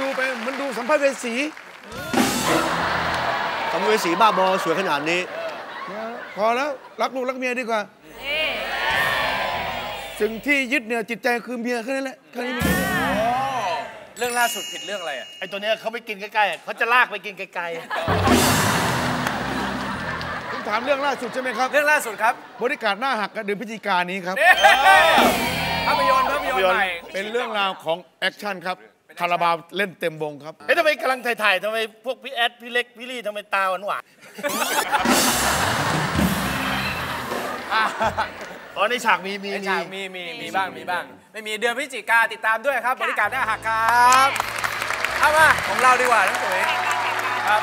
ดูไปมันดูสัมภเวสีทำเวสีบ้าบอสวยขนาดนี้ พอแล้วรักลูกรักเมียดีกว่าสิ่งที่ยึดเหนี่ยวจิตใจคือเมียแค่นั้นแหละแค่นี้เรื่องล่าสุดผิดเรื่องอะไรอะไอ้ตัวเนี้ยเขาไปกินใกล้ๆเขาจะลากไปกินไกลผมถามเรื่องล่าสุดใช่ไหมครับ เรื่องล่าสุดครับ บริการหน้าหักกันเดือนพฤศจิกายนนี้ครับภาพยนตร์ภาพยนตร์ใหม่เป็นเรื่องราวของแอคชั่นครับ คาราบาวเล่นเต็มวงครับๆเฮ้ยทำไมกำลังถ่ายๆทำไมพวกพี่แอด พี่เล็ก พี่ลี่ทำไมตาหวานๆอ๋อในฉากมีมีในมีฉากมีมีมีบ้างมีบ้าง ไม่มีเดือนพฤศจิกาติดตามด้วยครับ บริการหน้าหักครับ เอามาของเราดีกว่าทั้งสวยครับ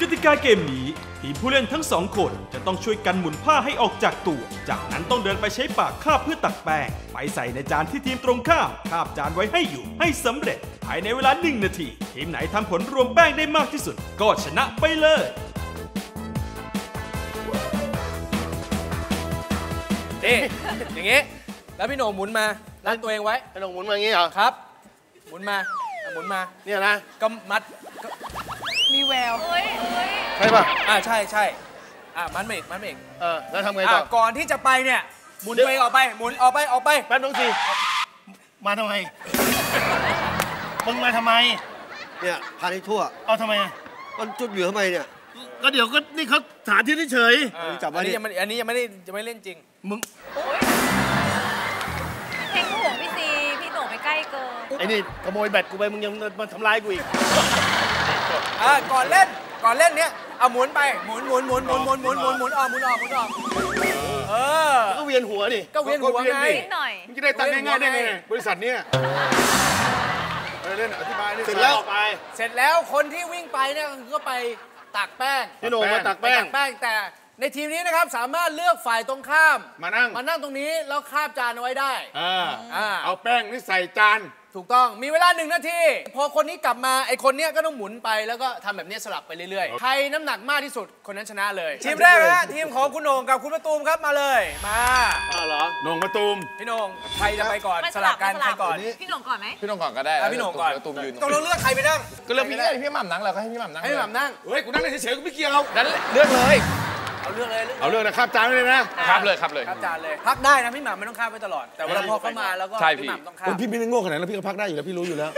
กติกาเกมนี้ทีมผู้เล่นทั้งสองคนจะต้องช่วยกันหมุนผ้าให้ออกจากตัว จากนั้นต้องเดินไปใช้ปากคาบเพื่อตักแป้ง ไปใส่ในจานที่ทีมตรงข้ามคาบจานไว้ให้อยู่ให้สำเร็จ ภายในเวลาหนึ่งนาที ทีมไหนทำผลรวมแป้งได้มากที่สุด ก็ชนะไปเลยนี่อย่างงี้ แล้วพี่โหน่งหมุนมารัดตัวเองไว้ไอ้หนงหมุนมาอย่างงี้เหรอ ครับ หมุนมาอะหมุนมา เนี่ยนะ ก็มัดก็ มีแวว ใช่ป่ะ อ่าใช่ใช่อ่ามัดมาอีกมัดมาอีกเออ แล้วทำไงอ่าต่อก่อนที่จะไปเนี่ย หมุนตัวเองออกไป หมุนออกไปออกไป แป๊บนึงสิ มาทำไม มึงมาทำไม เนี่ยพาให้ทั่ว เอาทำไมอะมันจุดเหลือทำไมเนี่ย ก็เดี๋ยวก็นี่เขาสาธิตเฉยจับไว้อันดิ นี้ยังไม่อันนี้ยังไม่ได้ยังไม่เล่นจริงมึง เพลงก็ห่วงพี่ซี พี่โหน่งไปใกล้เกิน ไอ้นี่ขโมยแบตกูไป มึงยังมาทำร้ายกูอีก อ่าก่อนเล่นก่อนเล่นเนี้ยเอาหมุนไปหมุนหมุนหมุนหมุนหมุนหมุนหมุนหมุนออกหมุนออกหมุนออกเออ ก็เวียนหัวดิก็เวียนหัวไง นิดหน่อยมึงจะได้ตังค์ง่ายๆได้ไง บริษัทเนี้ยเออเล่นอธิบายเสร็จแล้วไป เสร็จแล้วคนที่วิ่งไปเนี่ยก็ไปตักแป้งพี่โหนงมาตักแป้งตักแป้งแต่ในทีมนี้นะครับสามารถเลือกฝ่ายตรงข้าม มานั่งมานั่งตรงนี้แล้วคาบจานเอาไว้ได้อ่าอ่าเอาแป้งนี่ใส่จาน ถูกต้องมีเวลาหนึ่งนาที พอคนนี้กลับมาไอคนเนี้ยก็ต้องหมุนไปแล้วก็ทำแบบนี้สลับไปเรื่อยๆ ใครน้ำหนักมากที่สุดคนนั้นชนะเลย ทีมแรกนะฮะทีมของคุณโหน่งกับคุณประตูมครับมาเลยมาอ้าวเหรอโหนงมาตูม พี่โหน่งใครจะไปก่อนมันสลับกันสใครลับก่อน พี่โหน่งก่อนไหม พี่น้องก่อนก็ได้อะพี่โหน่งก่อนตูมยืนต้องเลือกใครไปนั่งก็เลือกพี่ได้พี่หม่ำนั่งเราก็ให้พี่หม่ำนั่งให้พี่หม่ำนั่งเฮ้ย กูนั่งเฉยๆกูไม่เกี่ยวนั้นเลือกเลย เอาเลือกเลยเลือกเอาเรื่องนะครับจานเลยนะครับเลยครับเลยครับจานเลยพักได้นะพี่หม่ำไม่ต้องข้ามไปตลอด แต่เวลาพอเข้ามาแล้วก็ใช่พี่พี่หม่ำต้องข้าคมนพี่ไม่ได้โง่ขนาดนั้นแล้วพี่ก็พักได้อยู่แล้วพี่รู้อยู่แล้ว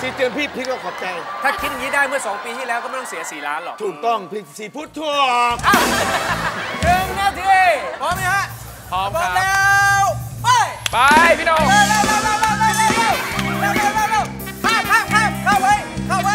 ซีเตือนพี่พี่ก็ขอบใจ ถ้าคิดอย่างนี้ได้เมื่อ 2 ปีที่แล้วก็ไม่ต้องเสีย4ล้านหรอก ถูกต้องพี่ซีพูดถูกหนึ่งนาที พร้อมไหมฮะ พร้อมพร้อคมรับแล้ว ไป ไป พี่น้องเร็วเร็วเร็วเร็วเร็วเร็วเร็วเร็วเร็วเร็วเร็วเร็วเร็วข้ามข้ามข้ามเข้าไว้เข้าไว้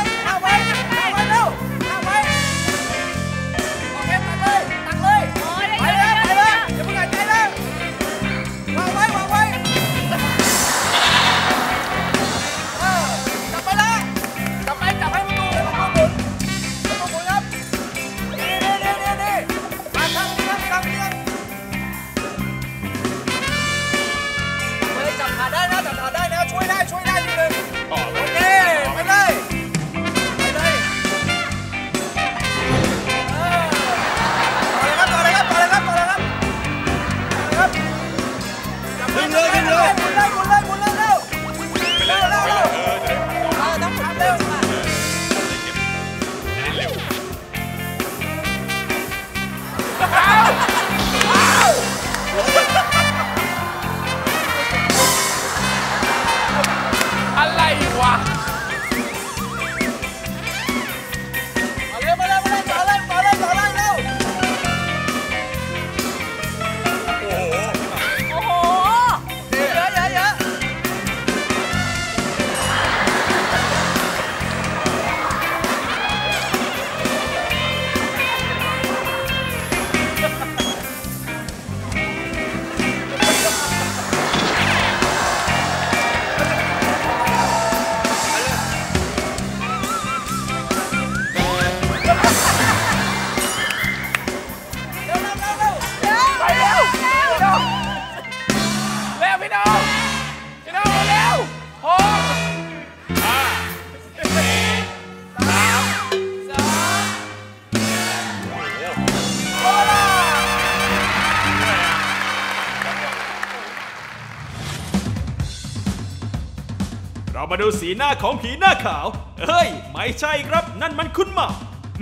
มาดูสีหน้าของผีหน้าขาว เฮ้ย ไม่ใช่ครับ นั่นมันคุณหมา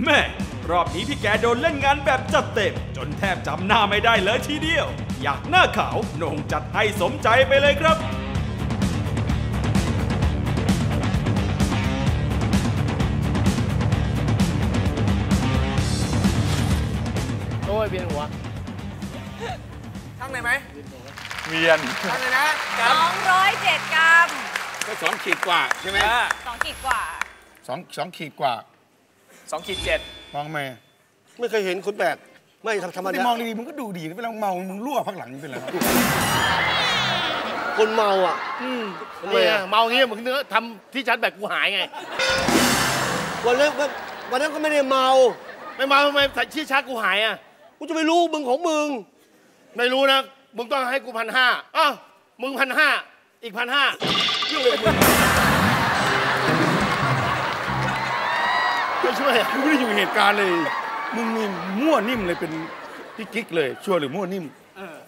แม่ รอบนี้พี่แกโดนเล่นงานแบบจัดเต็ม จนแทบจำหน้าไม่ได้เลยทีเดียว อยากหน้าขาวโหนงจัดให้สมใจไปเลยครับโอ้ยเวียนหัวทั้งไหนไหมเวียนทั้งไหนนะ207กรัม ก็สองขีดกว่าใช่ไหมอ่า2ขีดกว่าสองสองขีดกว่าสองขีดเจ็ดมองแม่ไม่เคยเห็นคนแปลกไม่ทำธรรมไม่ดามองดีๆมึงก็ดูดีเวลามึงเมา มึงรั่วพักหลังนี่เป็นไรครับคนเมาอะทำไมเนี่ยอะเมางี้มึงเนื้อทำที่ชาร์จแบตกูหายไง วันนั้นก็วันนั้นก็ไม่ได้เมา ไม่เมาทำไมใส่ที่ชาร์จกูหายอะ กูจะไปรู้มึงของมึง ไม่รู้นะ มึงต้องให้กูพันห้าอ้าวมึงพันห้าอีกพันห้า ยุ่งเลยมึงไม่ช่วยอะมึงไม่ได้อยู่ในเหตุการณ์เลย มึงนี่มั่วนิ่มเลยเป็นพี่กิ๊กเลยชัวร์หรือมั่วนิ่ม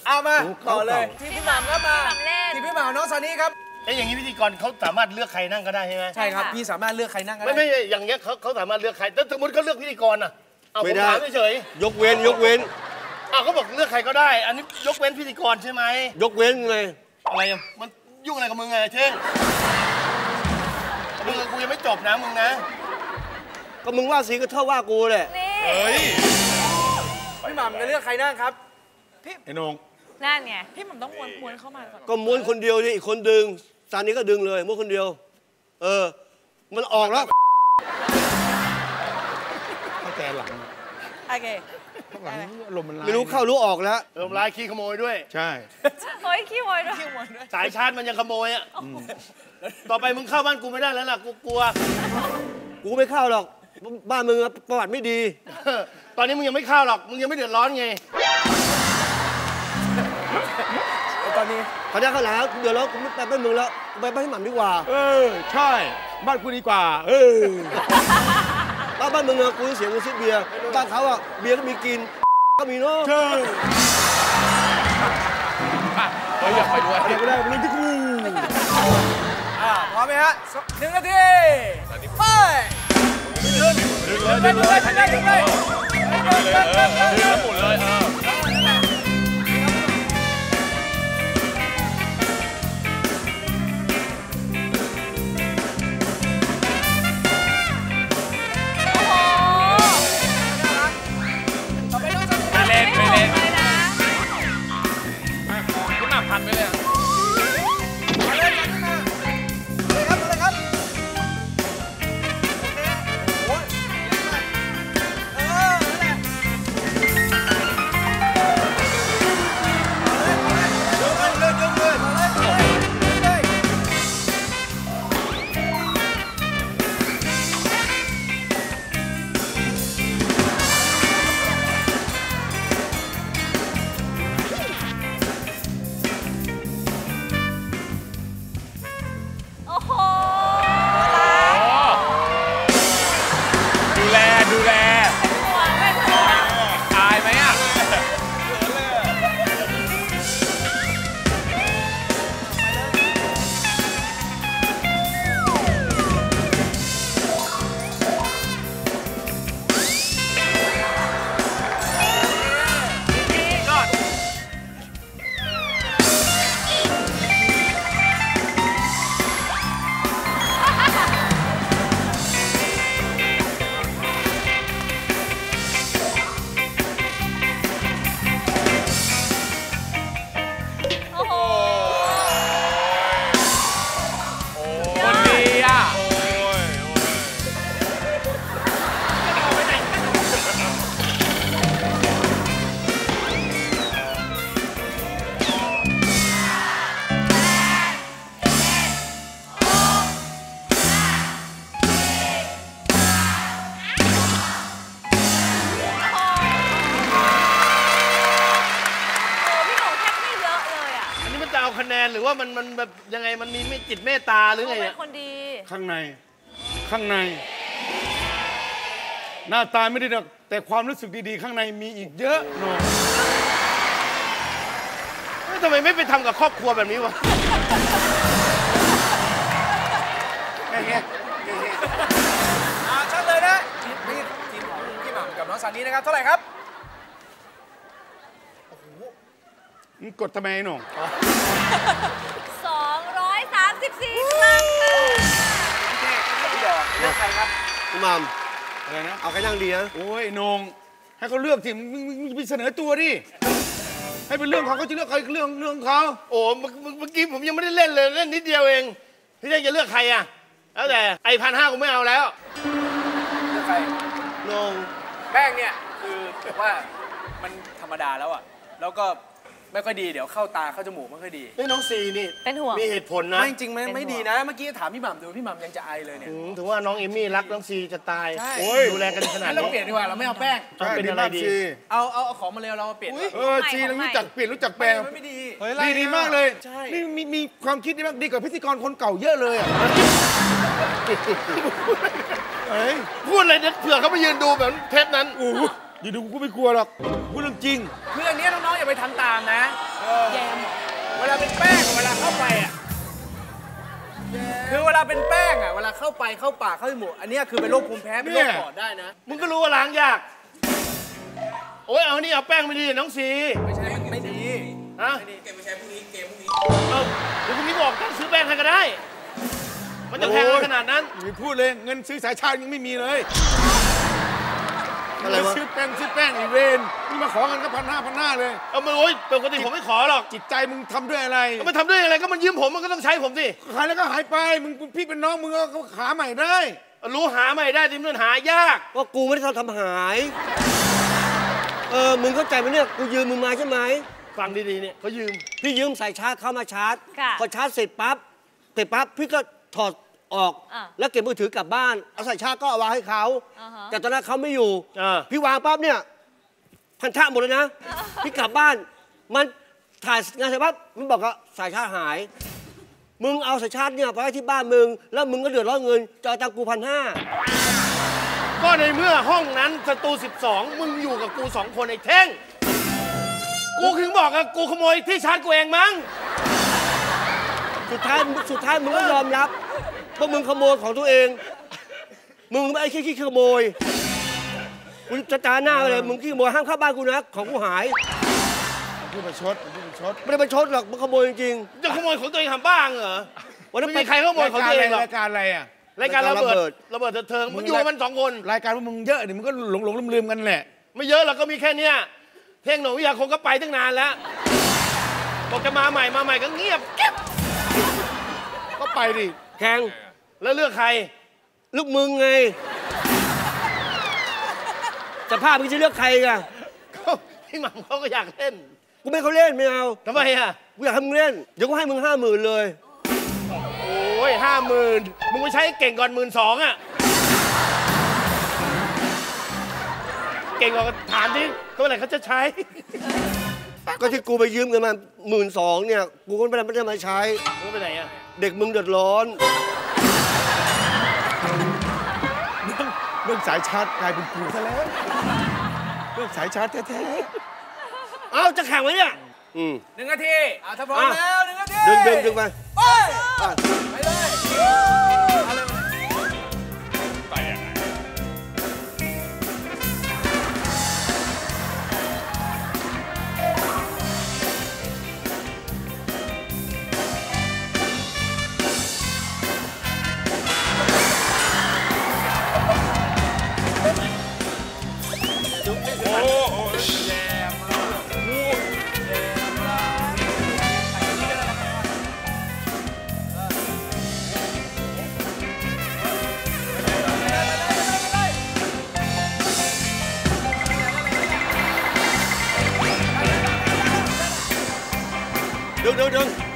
เอามาโอ้ต่อเลยเก่าทีมพี่หม่ำครับมาพี่หม่ำเล่นทีมพี่หม่ำกับน้องซานี่ครับไอ้อย่างนี้พิธีกรเขาสามารถเลือกใครนั่งก็ได้ใช่ไหมใช่ครับพี่สามารถเลือกใครนั่งก็ไม่ได้ไม่อย่างเงี้ยเขาเขาสามารถเลือกใครแต่สมมติเขาเลือกพิธีกรอะเอาผไม่มได้ถามเฉยยกเว้นยกเว้นๆอ้าวเขาบอกเลือกใครก็ได้ อันนี้ยกเว้นพิธีกรใช่ไหมยกเว้นไงอะไรอะมัน ยุ่งอะไรกับมึงไงเช่งมึงกับกูยังไม่จบนะมึงนะ ก็มึงว่าสีก็เท่าว่ากูแหละนี่พี่หม่ำจะเลือกใครนั่งครับไอ้โหนงนั่นไงพี่หม่ำต้องม้วนม้วนเข้ามาก่อนก็ม้วนคนเดียวดิอีกคนดึงซานี้ก็ดึงเลยม้วนคนเดียว เออ มันออกแล้วตั้งแต่หลังโอเค พักหลังลมณ์มันร้ายไม่รู้เข้ารู้ออกแล้วเออลายขี้ขโมยด้วย ใช่เฮ้ยขี้โวยด้วยสายชาร์จมันยังขโมยอะต่อไปมึงเข้าบ้านกูไม่ได้แล้วล่ะกูกลัว กูไม่เข้าหรอกบ้านมึงอะประวัติไม่ดี ตอนนี้มึงยังไม่เข้าหรอกมึงยังไม่เดือดร้อนไงตอนนี้เขาได้ข้างหลังเดี๋ยวแล้วกูไม่ไปบ้านมึงแล้วกูไปบ้านพี่หม่ำดีกว่า เออ ใช่ บ้านกูดีกว่า เออ บ้านบ้านมึงอะกูเสียเงินซื้อเบียร์บ้านเขาอะเบียร์ก็มีกินก็มีเนาะใช่เฮ้ยอยากไปด้วยเดี๋ยวก็ได้เรื่องที่กูอ่าพร้อมไหมฮะสหนึ่งนาทีไปดึงเลยดึงเลยดึงเลยดึงเลยดึงแล้วหมุนเลย มันมันแบบยังไงมันมีไม่จิตเมตตาหรือไงเขาเป็เนี่ยนคนดี ข้างใน ข้างใน หน้าตาไม่ได้หรอกแต่ความรู้สึกดีๆ ข้างในมีอีกเยอะโหนงเฮ้ยทำไมไม่ไปทำกับครอบครัวแบบนี้วะอ่าชัดเลยนะทีมพี่ทีมของพี่หม่ำกับน้องซันนี่นะครับ เท่าไหร่ครับ มึงกดทำไมไอ้หนุ่ม 234 ครั้งค่ะพี่ดอกเลือกใครครับคุณหมัมอะไรนะ เอาใครนั่งดีนะ โอ้ยไอ้หนง ให้เขาเลือกสิมึงมึงมึงไปเสนอตัวดิ ให้เป็นเรื่องของเขาจะเลือกใครก็เรื่องเรื่องของเขาโอ้เมื่อเมื่อเมื่อกี้ผมยังไม่ได้เล่นเลยเล่นนิดเดียวเอง พี่เจ๊จะเลือกใครอะ แล้วแต่ไอ้พันห้ากูไม่เอาแล้ว เลือกใครนงแป้งเนี่ยคือแบบว่ามันธรรมดาแล้วอะ แล้วก็ ไม่ค่อยดีเดี๋ยวเข้าตาเข้าจมูกไม่ค่อยดีนี่น้องซีนี่เป็นห่วง มีเหตุผลนะไม่จริงๆมันเป็นไม่ห่วงดีนะ เมื่อกี้ถามพี่หม่ำดูพี่หม่ำยังจะไอเลยเนี่ย อืมถือว่าน้องเอมี่รักน้องซีจะตาย ใช่โอ้ยดูแลกันขนาดงั้นเรานี้เปลี่ยนดีกว่าเราไม่เอาแป้ง จะเป็นอะไรดีใช่เอาเอาเอาของมาเร็วเรามาเปลี่ยนเออชีเรารู้จักเปลี่ยนรู้จักแปลแป้งงมันไม่ดีดีดีมากเลยใช่ นี่มีมีความคิดดีมากดีกว่าพิธีกรคนเก่าเยอะเลยอะเฮ้ยพูดอะไรเนี่ยเผื่อเขาไปยืนดูแบบเทปนั้นโอ้โห อย่าดูกูไม่กลัวหรอกพูดเรื่องจริง คืออันเนี้ยน้องๆอย่าไปทำตามนะ แยมเหรอเวลาเป็นแป้งกับเวลาเข้าไปอะคือเวลาเป็นแป้งอะเวลาเข้าไปเข้าปากเข้าจมูกอันเนี้ยคือเป็นโรคภูมิแพ้เป็นโรคเนี่ยปอดได้นะ มึงก็รู้ว่าล้างยาก โอ้ยเอานี่เอาแป้งไม่ดีน้องซีไม่ใช่มันไม่ดีฮะไม่ดีเกมไม่ใช่พรุ่งนี้เกมพรุ่งนี้เอาเดี๋ยวพรุ่งนี้บอกต้องซื้อแป้งให้ก็ได้ มันจะแพงอะไรขนาดนั้นอย่าพูดเลยเงินซื้อสายชาติยังไม่มีเลย อะไรวะ ซื้อแป้งซื้อแป้งไอเวนนี่มาขอเงินก็พันห้าพันห้าเลย เอามาโอ้ยปกติผมไม่ขอหรอกจิตใจมึงทำด้วยอะไรเอามันทำด้วยอะไรก็มันยืมผมมันก็ต้องใช้ผมสิขายแล้วก็หายไปมึงพี่เป็นน้องมึงก็ขาใหม่ได้รู้หาใหม่ได้ที่มันหายากว่ากูไม่ได้ทำทำหาย เออ มึงเข้าใจไหมเนี่ย กูยืมมึงมาใช่ไหม ฟังดีๆเนี่ยเขายืม พี่ยืมสายชาร์จเข้ามาชาร์จ ค่ะ พอชาร์จเสร็จปั๊บ เสร็จปั๊บ พี่ก็ถอด ออก อะแล้วเก็บมือถือกลับบ้าน เอาสายชาร์จก็เอาวางให้เขา อ่าฮะ แต่ตอนนั้นเขาไม่อยู่ อ่า พี่วางปั๊บเนี่ย พันธะหมดเลยนะ พี่กลับบ้าน มันถ่ายงานเสร็จปั๊บมันบอกว่าสายชาร์จหาย มึงเอาสายชาร์จเนี่ยไปไว้ที่บ้านมึง แล้วมึงก็เดือดร้อนเงินจะเอาตังค์กูพันห้า ก็ในเมื่อห้องนั้นสตู 12 มึงอยู่กับกูสองคนไอ้เท่ง กูถึงบอกอะกูขโมยที่ชาร์จกูเองมั้ง สุดท้ายสุดท้ายมึงก็ยอมรับ ว่ามึงขโมยของตัวเอง มึงไม่ไอ้ขี้ขี้ขโมยกูจะจาหน้าเลยมึงขี้ขโมยห้ามเข้าบ้านกูนะของกูหายพูดประชดพูดประชดไม่ได้ไปชดหรอกมึงขโมยจริงจะขโมยของตัวเองทำบ้างเหรอๆวันนั้นไม่ไปมีใครขโมยของตัวเองหรอกรายการอะไรอะรายการระเบิดระเบิดระเบิดเถิงมึงอยู่กับมันสองคนรายการพวกมึงเยอะเดี๋ยวมึงก็หลงหลงลืมลืมๆกันแหละ ไม่เยอะหรอกก็มีแค่เนี้ยเท่งหนูวิทยาคงก็ไปตั้งนานแล้วบอกจะมาใหม่มาใหม่ก็เงียบเก็บก็ไปดิแข่ง แล้วเลือกใคร ลูกมึงไง สภาพมึงจะเลือกใครกันก็พี่หม่ำเขาก็อยากเล่น กูไม่ให้เขาเล่นไม่เอาทำไมอะกูอยากให้มึงเล่น เดี๋ยวกูให้มึงห้าหมื่นเลย โอ้ยห้าหมื่นมึงไปใช้เก่งก่อนหมื่นสองอะเก่งกว่าถามดิก็เมื่อไหร่เขาจะใช้ ก็ที่กูไปยืมเงินมาหมื่นสองเนี่ย กูก็ไม่ได้ไม่ได้มาใช้ มึงไปไหนอะเด็กมึงเดือดร้อน รื่องสายชาร์จกลายเป็นกูซะแล้ว เรื่องสายชาร์จแท้เอ้าจะแข่งไหมเนี่ยอืมหนึ่งนาทีอะถ้าพร้อมอะแล้วหนึ่งนาทีดึงดึงดึงไป ไปอะไปเลย ดึง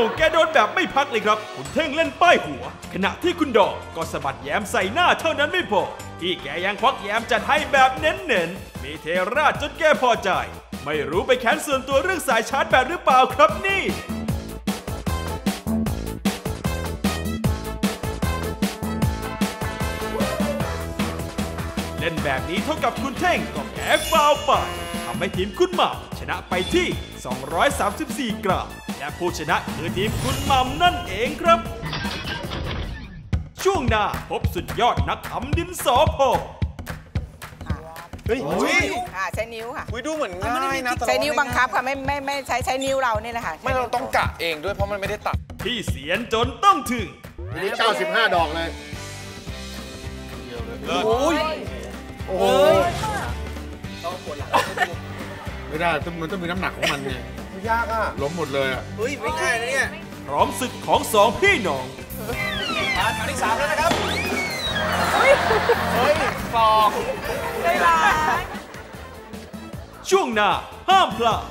อบนี้คุณโหน่งแกโดนแบบไม่พักเลยครับ คุณเท่งเล่นป้ายหัว ขณะที่คุณดอกก็สะบัดแย้มใส่หน้าเท่านั้นไม่พอ ที่แกยังควักแย้มจัดให้แบบเน้นๆ มีเทราจนแกพอใจ ไม่รู้ไปแค้นส่วนตัวเรื่องสายชาร์จแบตหรือเปล่าครับนี่เล่นแบบนี้เท่ากับคุณเท่งก็แพ้ฟาวไปทำให้ทีมคุณหม่ำชนะไปที่ 234 กรัม และผู้ชนะคือทีมคุณหม่ำนั่นเองครับ ช่วงหน้าพบสุดยอดนักทำดินสอพองค่ะใช้นิ้วค่ะอุ้ยดูเหมือนง่ายนะแต่ใช้เรานิ้วไม่บังคับค่ะไม่ไม่ไม่ใช้ใช้นิ้วเรานี่แหละค่ะไม่เราต้องกะเองด้วยเพราะมันไม่ได้ตัดที่เสียนจนต้องถึงทีนี้ 95 ดอกเลยโอ้ยโอ้โหไม่ได้ต้องมันต้องมีน้ำหนักของมันไง ยากอะล้มหมดเลยอะเฮ้ยไม่ง่ายนะเนี่ยพร้อมศึกของสองพี่น้องมาครั้งที่สามแล้วนะครับช่วงหน้าห้ามพลาด